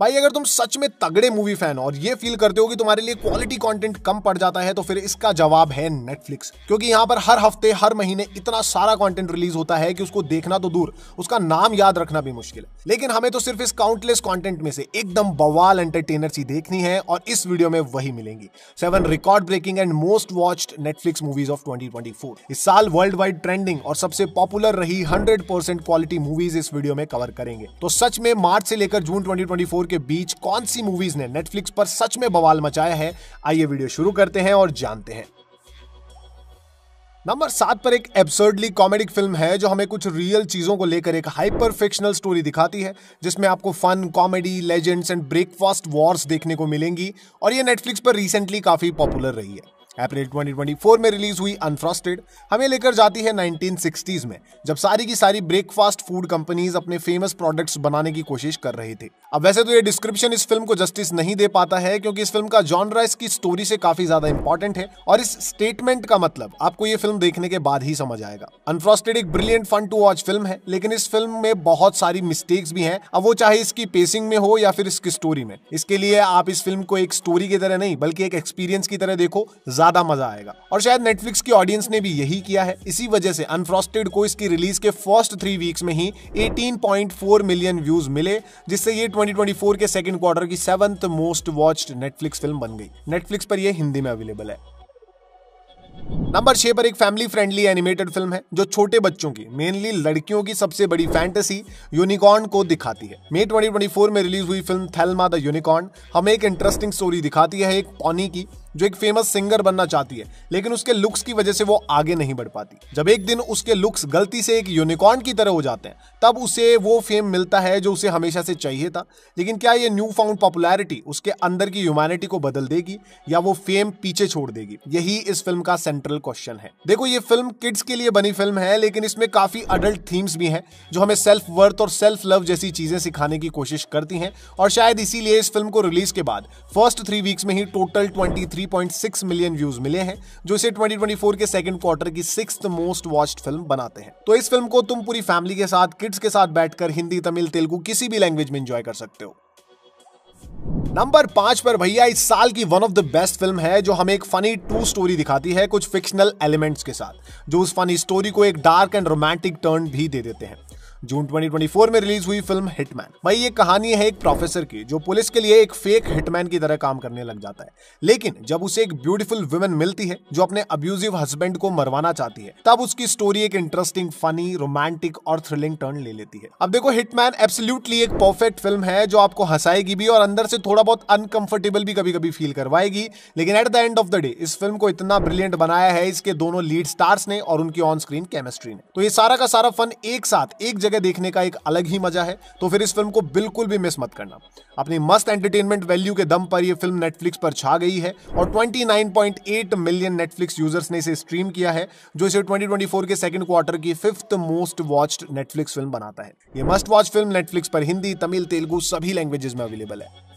भाई, अगर तुम सच में तगड़े मूवी फ़ैन हो और ये फील करते हो कि तुम्हारे लिए क्वालिटी कंटेंट कम पड़ जाता है तो फिर इसका जवाब है नेटफ्लिक्स क्योंकि यहाँ पर हर हफ़्ते, हर महीने इतना सारा कंटेंट रिलीज़ होता है कि उसको देखना तो दूर, उसका नाम याद रखना भी मुश्किल है। लेकिन हमें तो सिर्फ़ इस काउंटलेस कॉन्टेंट में से एकदम बवाल एंटरटेनर सी देखनी है और इस वीडियो में वही मिलेंगी। Seven record breaking and most watched Netflix movies of twenty इस साल वर्ल्ड वाइड ट्रेंडिंग और सबसे पॉपुलर रही हंड्रेड क्वालिटी मूवीज़ इस वीडियो में कवर करेंगे। तो सच में मार्च से लेकर जून ट्वेंटी के बीच कौन सी मूवीज़ ने नेटफ्लिक्स पर सच में बवाल मचाया है? आइए वीडियो शुरू करते हैं और जानते हैं। नंबर सात पर एक एब्सर्डली कॉमेडिक फ़िल्म है, जो हमें कुछ रियल चीज़ों को लेकर एक हाइपर फिक्शनल स्टोरी दिखाती है, जिसमें आपको fun comedy legends and breakfast wars देखने को मिलेंगी, और ये नेटफ्लिक्स पर रिसेंटली काफ़ी पॉपुलर रही है। अप्रैल 2024 में रिलीज़ हुई अनफ्रॉस्टेड हमें लेकर जाती है 1960s में, जब सारी की सारी ब्रेकफास्ट फ़ूड कंपनीज़ अपने फ़ेमस प्रोडक्ट्स बनाने की कोशिश कर रहे थे। अब वैसे तो ये डिस्क्रिप्शन इस फ़िल्म को जस्टिस नहीं दे पाता है, क्योंकि इस फ़िल्म का जॉनरा इसकी स्टोरी से काफ़ी ज़्यादा इंपॉर्टेंट है, और इस स्टेटमेंट का मतलब आपको ये फ़िल्म देखने के बाद ही समझ आएगा। अनफ्रॉस्टेड एक brilliant fun to watch film है, लेकिन इस फ़िल्म में बहुत सारी मिस्टेक्स भी हैं, अब वो चाहे इसकी पेसिंग में हो या फिर इसकी स्टोरी में। इसके लिए आप इस फ़िल्म को एक स्टोरी की तरह नहीं, बल्कि एक एक्सपीरियंस की तरह देखो ज़्यादा मज़ा आएगा। और शायद नेटफ्लिक्स की ऑडियंस ने भी यही किया है। इसी वजह से अनफ्रॉस्टेड को इसकी रिलीज़ के फ़र्स्ट थ्री वीक्स में ही 18.4 मिलियन व्यूज़ मिले, जिससे ये 2024 के सेकंड क्वार्टर की seventh most watched Netflix film बन गई। नेटफ्लिक्स पर यह हिंदी में अवेलेबल है। नंबर छह पर एक फैमिली फ्रेंडली एनिमेटेड फ़िल्म है, जो छोटे बच्चों की मेनली लड़कियों की सबसे बड़ी फैंटेसी यूनिकॉर्न को दिखाती है। मई 2024 में रिलीज़ हुई फ़िल्म थेलमा द यूनिकॉर्न हमें एक इंटरेस्टिंग स्टोरी दिखाती है, एक पॉनी की, जो एक फ़ेमस सिंगर बनना चाहती है, लेकिन उसके लुक्स की वजह से वो आगे नहीं बढ़ पाती। जब एक दिन उसके लुक्स गलती से एक यूनिकॉर्न की तरह हो जाते हैं, तब उसे वो फेम मिलता है, जो उसे हमेशा से चाहिए था। लेकिन क्या ये न्यू फाउंड पॉपुलैरिटी उसके अंदर की ह्यूमैनिटी को बदल देगी, या वो फेम पीछे छोड़ देगी? यही इस फ़िल्म का सेंट्रल क्वेश्चन है। देखो, ये फ़िल्म किड्स के लिए बनी फ़िल्म है, लेकिन इसमें काफ़ी अडल्ट थीम्स भी हैं, जो हमें सेल्फ वर्थ और सेल्फ लव जैसी चीज़ें सिखाने की कोशिश करती हैं, और शायद इसीलिए इस फ़िल्म को रिलीज़ के बाद फ़र्स्ट थ्री वीक्स में ही टोटल ट्वेंटी मिलियन व्यूज़ मिले हैं, जो इसे 2024 के सेकंड क्वार्टर की सिक्स मोस्ट वॉच्ड फ़िल्म बनाते हैं। तो इस फ़िल्म को तुम पूरी फैमिली के साथ किड्स के साथ बैठकर हिंदी, तमिल, तेलुगु किसी भी लैंग्वेज में एंजॉय कर सकते हो। नंबर पाँच पर भैया, इस साल की one of the best film है जो हमें एक फनी ट्रू स्टोरी दिखाती है कुछ फिक्शनल एलिमेंट्स के साथ, जो उस फनी स्टोरी को एक डार्क एंड रोमांटिक टर्न भी दे देते हैं। जून 2024 में रिलीज़ हुई फ़िल्म हिटमैन। भाई, ये कहानी है एक प्रोफेसर की, जो पुलिस के लिए एक फेक हिटमैन की तरह काम करने लग जाता है। लेकिन जब उसे एक ब्यूटीफुल वुमेन मिलती है, जो अपने अब्यूजिव हस्बैंड को मरवाना चाहती है, तब उसकी स्टोरी एक इंटरेस्टिंग फनी रोमांटिक और थ्रिलिंग टर्न ले लेती है। अब देखो, हिटमैन एब्सोल्युटली एक परफेक्ट फ़िल्म है, जो आपको हंसाएगी भी और अंदर से थोड़ा बहुत अनकंफर्टेबल भी कभी कभी फील करवाएगी। लेकिन at the end of the day इस फ़िल्म को इतना ब्रिलियंट बनाया है, इसके दोनों लीड स्टार्स ने और उनकी ऑन स्क्रीन केमिस्ट्री ने। तो ये सारा का सारा फन एक साथ, एक जगह देखने का एक अलग ही मज़ा है तो फिर इस फ़िल्म को बिल्कुल भी मिस मत करना। अपनी मस्त एंटरटेनमेंट वैल्यू के दम पर यह फ़िल्म नेटफ्लिक्स पर छा गई है और 29.8 मिलियन नेटफ्लिक्स यूज़र्स ने इसे स्ट्रीम किया है, जो इसे 2024 के सेकंड क्वार्टर की fifth most watched Netflix film बनाता है। ये मस्ट वॉच फ़िल्म नेटफ्लिक्स पर हिंदी, तमिल, तेलुगु सभी लैंग्वेजेस में अवेलेबल है।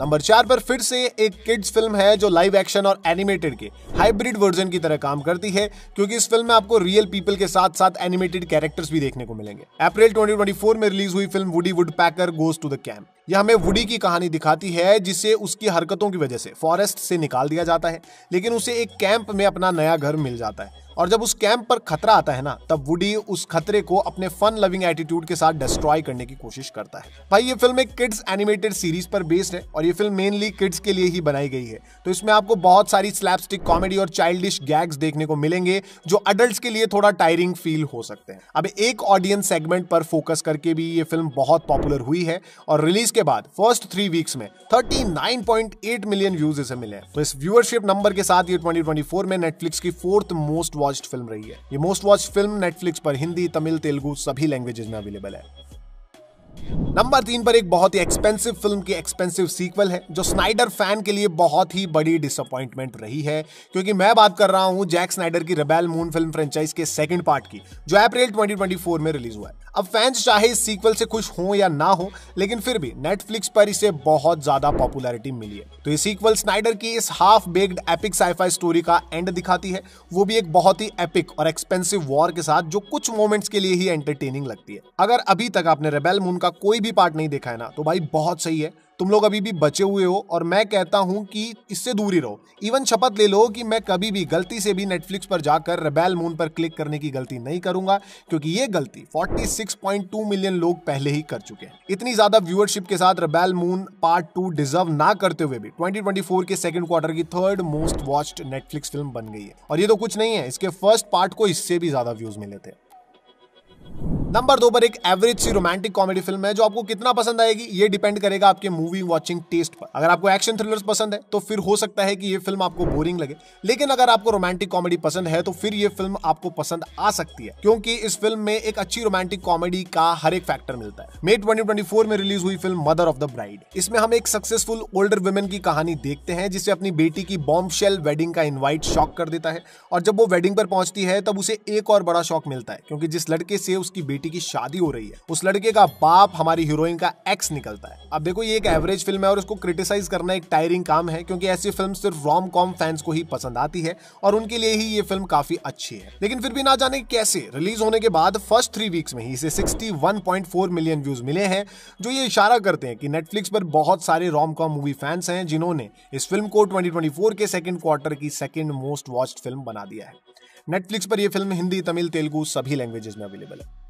नंबर चार पर फिर से एक किड्स फ़िल्म है जो लाइव एक्शन और एनिमेटेड के हाइब्रिड वर्जन की तरह काम करती है, क्योंकि इस फ़िल्म में आपको रियल पीपल के साथ साथ एनिमेटेड कैरेक्टर्स भी देखने को मिलेंगे। अप्रैल 2024 में रिलीज़ हुई film Woody Woodpecker goes to the camp यह हमें वुडी की कहानी दिखाती है, जिसे उसकी हरकतों की वजह से फॉरेस्ट से निकाल दिया जाता है, लेकिन उसे एक कैंप में अपना नया घर मिल जाता है। और जब उस कैंप पर खतरा आता है ना, तब वुडी उस खतरे को अपने फन लविंग एटीट्यूड के साथ डिस्ट्रॉय करने की कोशिश करता है। भाई, ये फ़िल्म एक किड्स एनिमेटेड सीरीज़ पर बेस्ड है और ये फ़िल्म मेनली किड्स के लिए ही बनाई गई है। तो इसमें आपको बहुत सारी स्लैपस्टिक कॉमेडी और चाइल्डिश गैग्स देखने को मिलेंगे, जो अडल्ट के लिए थोड़ा टायरिंग फील हो सकते हैं। अब एक ऑडियंस सेगमेंट पर फोकस करके भी ये फ़िल्म बहुत पॉपुलर हुई है और रिलीज़ के बाद फ़र्स्ट थ्री वीक्स में 39.8 मिलियन व्यूज़ इसे मिले तो इस व्यूअरशिप नंबर के साथ ये 2024 में नेटफ्लिक्स की फोर्थ मोस्ट वॉच्ड फ़िल्म रही है। ये मोस्ट वॉच्ड फ़िल्म नेटफ्लिक्स पर हिंदी, तमिल, तेलुगु सभी लैंग्वेजेस में अवेलेबल है। नंबर तीन पर एक बहुत ही एक्सपेंसिव फ़िल्म की एक्सपेंसिव सीक्वल है, जो स्नाइडर फ़ैन के लिए बहुत ही बड़ी डिसअपॉइंटमेंट रही है। क्योंकि मैं बात कर रहा हूँ जैक स्नाइडर की रेबेल मून फ़िल्म फ्रेंचाइज के सेकंड पार्ट की, जो अप्रैल 2024 में रिलीज़ हुआ है। अब फैंस चाहे इस सीक्वल से खुश हो या ना हो, लेकिन फिर भी नेटफ्लिक्स पर इसे बहुत ज़्यादा पॉपुलैरिटी मिली है। तो ये सीक्वल स्नाइडर की इस half baked epic scifi story का एंड दिखाती है। वो भी एक बहुत ही एपिक और एक्सपेंसिव वॉर के साथ, जो कुछ मोमेंट्स के लिए ही एंटरटेनिंग लगती है। अगर अभी तक आपने रेबेल मून का का कोई भी पार्ट नहीं देखा है ना। तो भाई, बहुत सही है। तुम लोग अभी भी बचे हुए हो और मैं कहता हूँ कि इससे दूर ही रहो। इवन शपथ ले लो कि मैं कभी भी गलती से भी नेटफ्लिक्स पर जाकर रेबेल मून पर क्लिक करने की गलती नहीं करूँगा, क्योंकि ये गलती 46.2 मिलियन लोग पहले ही कर चुके हैं। इतनी ज़्यादा व्यूअरशिप के साथ Rebel Moon part two deserve ना करते हुए भी 2024 के सेकंड क्वार्टर की third most watched Netflix film बन गई है। और ये तो कुछ नहीं है, इसके फ़र्स्ट पार्ट को इससे भी ज़्यादा व्यूज़ मिले थे। नंबर दो पर एक एवरेज सी रोमांटिक कॉमेडी फ़िल्म है जो आपको कितना पसंद आएगी, ये डिपेंड करेगा आपके मूवी वॉचिंग टेस्ट पर। अगर आपको एक्शन थ्रिलर्स पसंद है तो फिर हो सकता है कि ये फ़िल्म आपको बोरिंग लगे। लेकिन अगर आपको रोमांटिक कॉमेडी पसंद है तो फिर ये फ़िल्म आपको पसंद आ सकती है, क्योंकि इस फ़िल्म में एक अच्छी रोमांटिक कॉमेडी का हर एक फैक्टर मिलता है। मे ट्वेंटी में रिलीज़ हुई film Mother of the Bride इसमें हम एक सक्सेसफुल ओल्डर वुमेन की कहानी देखते हैं, जिसे अपनी बेटी की बॉम्ब वेडिंग का इन्वाइट शॉक कर देता है। और जब वो वेडिंग पर पहुँचती है, तब उसे एक और बड़ा शॉक मिलता है, क्योंकि जिस लड़के से उसकी बेटी की शादी हो रही है। उस लड़के का बाप हमारी हीरोइन का एक्स निकलता है। अब देखो, ये एक एवरेज फ़िल्म है और इसको क्रिटिसाइज करना एक टायरिंग काम है, क्योंकि ऐसी फ़िल्म सिर्फ़ रॉम कॉम फैंस को ही पसंद आती है और उनके लिए ही ये फ़िल्म काफ़ी अच्छी है। लेकिन फिर भी ना जाने कैसे रिलीज़ होने के बाद फ़र्स्ट थ्री वीक्स में ही इसे 61.4 मिलियन व्यूज़ मिले हैं, जो ये इशारा करते हैं कि नेटफ्लिक्स पर बहुत सारे रॉम कॉम मूवी फैंस हैं जिन्होंने इस फ़िल्म को 2024 के सेकंड क्वार्टर की सेकंड मोस्ट वॉच्ड फ़िल्म बना दिया है। नेटफ्लिक्स पर यह फ़िल्म हिंदी, तमिल, तेलुगु सभी लैंग्वेजेस में अवेलेबल है।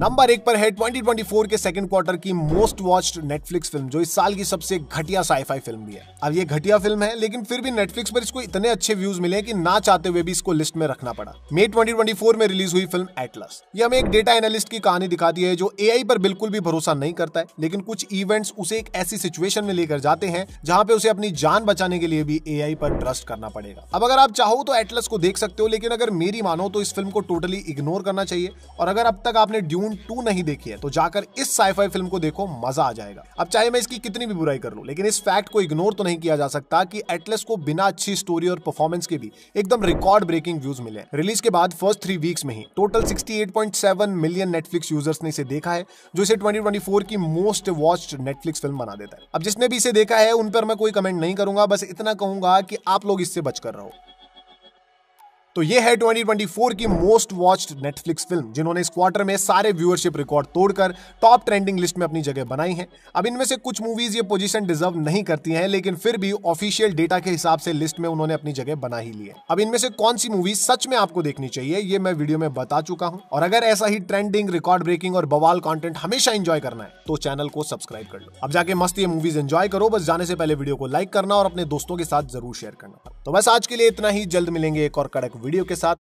नंबर एक पर है 2024 के सेकंड क्वार्टर की मोस्ट वॉच्ड नेटफ्लिक्स फ़िल्म जो इस साल की सबसे घटिया साईफाई फ़िल्म भी है। अब ये घटिया फ़िल्म है, लेकिन फिर भी नेटफ्लिक्स पर इसको इतने अच्छे व्यूज़ मिले कि ना चाहते हुए भी इसको लिस्ट में रखना पड़ा। मे 2024 में रिलीज़ हुई फ़िल्म एटलस ये हमें एक डेटा एनालिस्ट की कहानी दिखाती है, जो एआई पर बिल्कुल भी भरोसा नहीं करता है, लेकिन कुछ इवेंट्स उसे एक ऐसी सिचुएशन में लेकर जाते हैं, जहाँ पे उसे अपनी जान बचाने के लिए भी एआई पर ट्रस्ट करना पड़ेगा। अब अगर आप चाहो तो एटलस को देख सकते हो, लेकिन अगर मेरी मानो तो इस फ़िल्म को टोटली इग्नोर करना चाहिए, और अगर अब तक आपने ड्यून टू नहीं देखी है तो जाकर इस साईफाई फ़िल्म को देखो, मज़ा आ जाएगा। अब चाहे मैं इसकी कितनी भी बुराई कर लूँ, लेकिन इस फैक्ट को इग्नोर तो नहीं किया जा सकता कि एटलस को बिना अच्छी स्टोरी और परफॉर्मेंस के भी एकदम रिकॉर्ड ब्रेकिंग व्यूज़ मिले रिलीज़ के बाद फ़र्स्ट थ्री वीक्स में ही टोटल 68.7 मिलियन नेटफ्लिक्स यूज़र्स ने इसे देखा है, जो इसे 2024 की मोस्ट वॉच्ड नेटफ्लिक्स फ़िल्म बना देता है। अब जिसने भी इसे देखा है, उन पर मैं कोई कमेंट नहीं करूँगा, बस इतना कहूँगा कि आप लोग इससे बचकर रहो। तो ये है 2024 की मोस्ट वॉच्ड नेटफ्लिक्स फ़िल्म जिन्होंने इस क्वार्टर में सारे व्यूअरशिप रिकॉर्ड तोड़कर टॉप ट्रेंडिंग लिस्ट में अपनी जगह बनाई है। अब इनमें से कुछ मूवीज़ ये पोजीशन डिजर्व नहीं करती हैं, लेकिन फिर भी ऑफिशियल डेटा के हिसाब से लिस्ट में उन्होंने अपनी जगह बना ही ली है। अब इनमें से कौन सी मूवी सच में आपको देखनी चाहिए, ये मैं वीडियो में बता चुका हूँ। और अगर ऐसा ही ट्रेंडिंग रिकॉर्ड ब्रेकिंग और बवाल कॉन्टेंट हमेशा इंजॉय करना है तो चैनल को सब्सक्राइब कर लो। अब जाके मस्त ये मूवीज़ एंजॉय करो, बस जाने से पहले वीडियो को लाइक करना और अपने दोस्तों के साथ ज़रूर शेयर करना। तो बस आज के लिए इतना ही, जल्द मिलेंगे एक और कड़क वीडियो के साथ